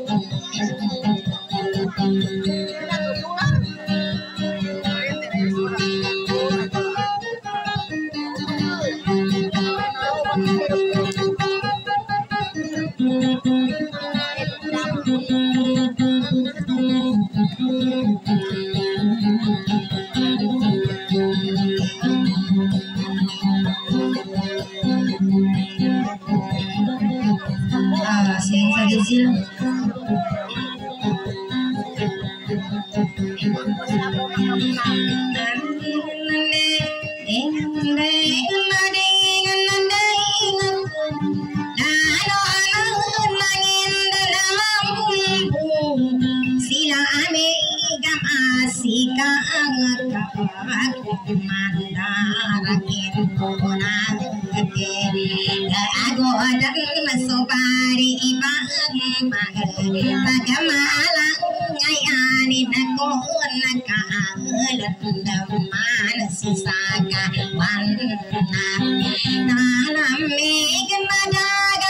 嗯嗯嗯嗯嗯嗯嗯 matir kona katere ago adam masubari ibang magar bagamala ngayani nako naka alatundam manasisaka wanna nalam megmadaga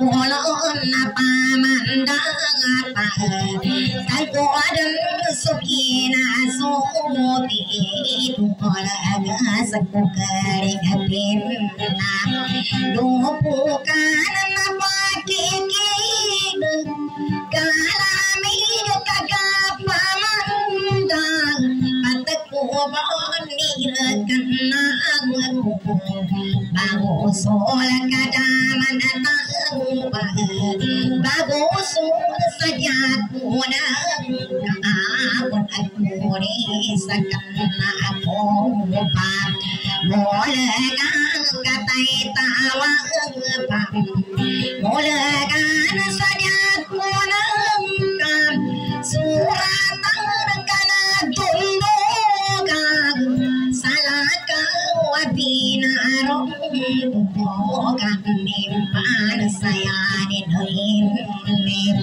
của lỗ na pa man da nga pa tai ko adam su ki na su mo ti tu ko la ga sa ku ka re ga pin na do pu ka na na pa ki ki ka la mi ka ga pa man da pa ta muna kaabot at muli sa kaabong pat mula kang katay tawang pang mula ka na sa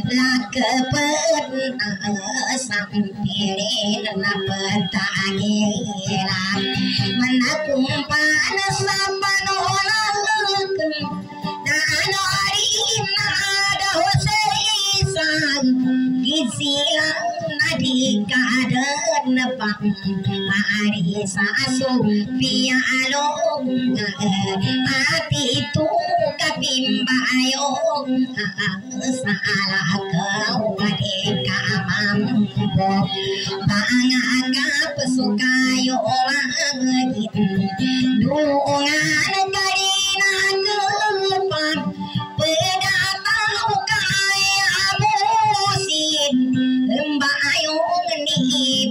lah pun sang pirin napetagila Menakumpan sama मारी सासू पियालो आती तू कबिम्बायो सारा कौरे कामाम बांगा काप सुकायो वांगिन दुंगान करीना कल्पन pedatang kaya musin lembayong ni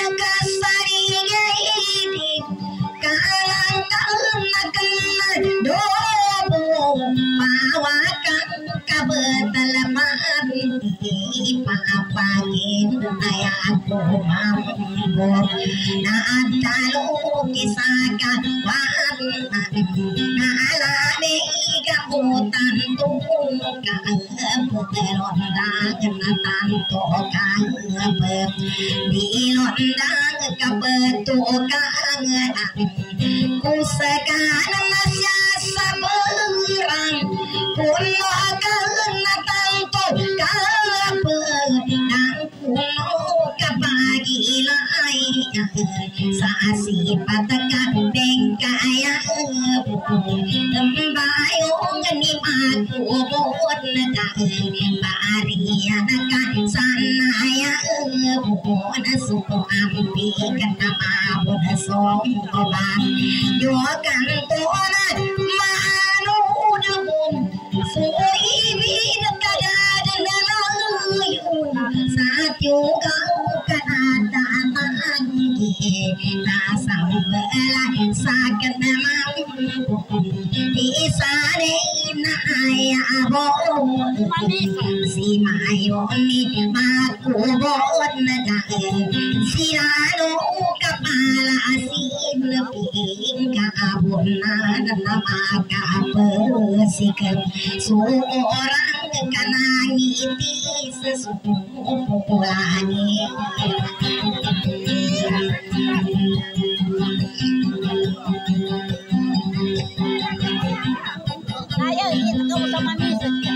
pangin kaya ako mamumbo Naan talo kisagan wan Naalami gabutan tumuka Puteron dang natanto kang pep Dilon dang kapetukang Kusakan na siya sa berang Kuno ka ปุณสุปมาปุปีกันตมาบุญสมปบาโยกันตัวนั้น si mayon ni makubot na dahil sirano kapala asin ping kaabon na na makapasikat suorang kanangiti sa supulani Saya ingin kamu sama Nisa.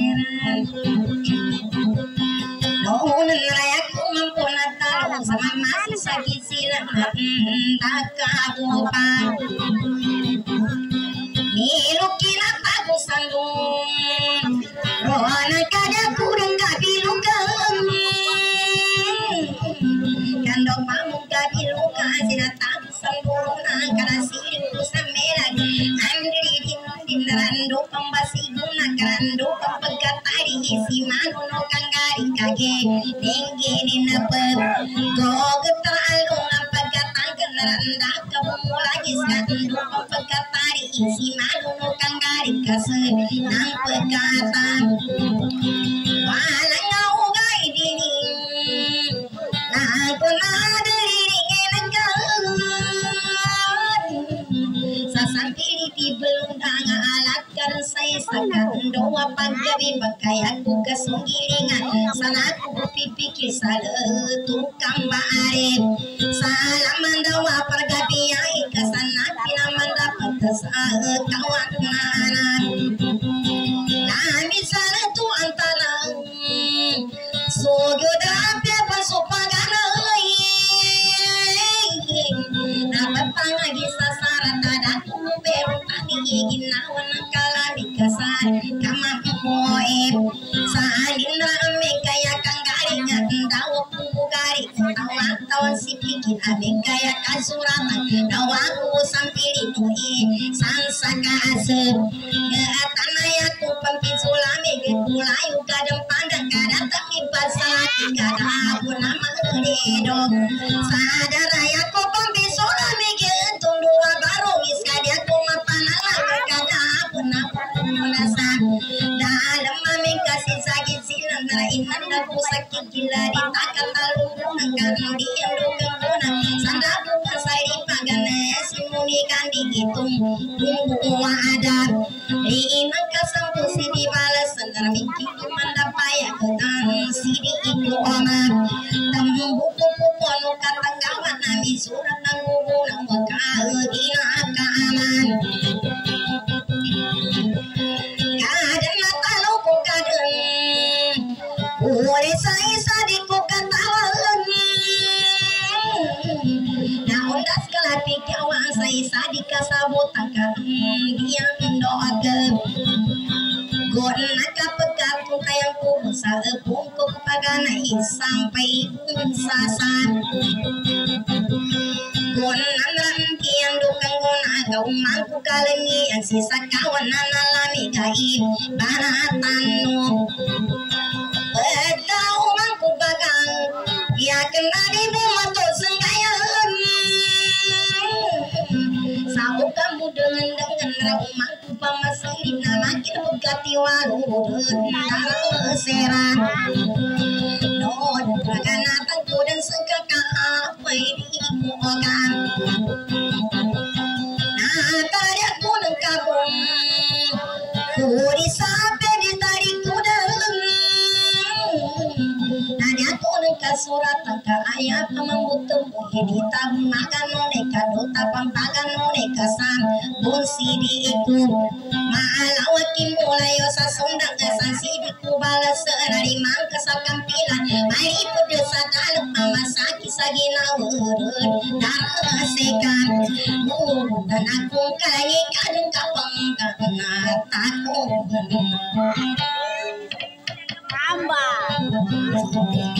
Raseran Noon layak mampu natalo sama masih sakit silang hendak kabupan Miluk kinapa ku sandung Rohana kada kurang kabilukan Kandong pamung kabilukan Sinatang sandung Angkara siru samerag Andri din dinarando pambasiguna Karando pampagkatari Isi manuno kanggari kage Dengge dinapag Gogetar alung ang pagkatang Kanaranda kabumulagis Kando pampagkatari Isi manuno kanggari Kasi ng pagkatang Walang naugay dining Nago na diriringin agad Sa sampiriti belundang alat karsay Sa kandoa paggabi Pagkaya ko kasunggilingan Sana ko pipikir sa letukang baarip Sa laman dawa paggabi ay Kasana kinaman dapat sa kawan na anak Nami sana tu antanang Sugyo Pikin Abing kaya kasuratan Dawa ko sampiri tuhi Sansa kaasep Atanaya ko pampisulami Kulayo kadang pandang Kadatang ipasaki Kadahapon na magredo Sadaraya ko pampisulami Gentong dua barong Iskadya ko mapanalang Kadahapon na pumunasan Dalam maming kasih sakit silang Nainan na ko sakit pagana sampai sasan nanran kiang dukang guna gau mangku kalengi ang sisa kawan nanalami gai baratan no Pedau mangku bagang ya di bumato senggayan Sao kamu dengan dengan rau mangku pamasang di ติวันบุตรนาเสรานโอนประกันนาตั้งตัวดันสังกัดกะไปดีโอกัน ng kasurat ang kaaya pamamutong mo Hindi tabong maganon e kaduta pampaganon e kasan Bunsi di iku Maalawakin mulayo sa sundang kasan Sidi ko balas sa narimang kasakang pilan May ipod sa kalap mamasaki sa ginawurud Darasekan Bukan akong kalangi kadang kapang Takong Tambah. Ayan,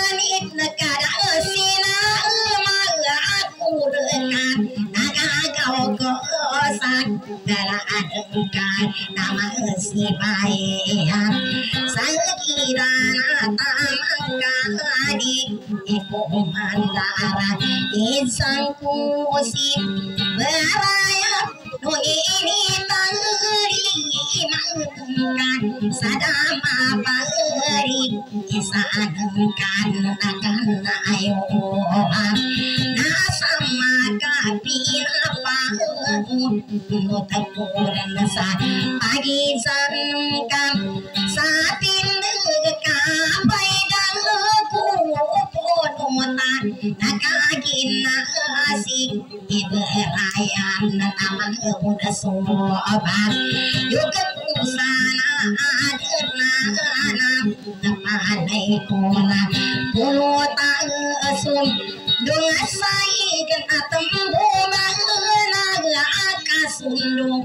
na tamang kahadik Ikumandara Isang kusip Baraya No initang rimangkan Sa dama pari Isanangkan Nakan na ayoan Nasa makapinapangun Mutapuran sa pagisan kan Sa tindag kapay punutan nakaginasi iberayan na naman udah sobat yugat sana adat na namanay ko na pulutan asum dungasaigan atang bumang nagakasundong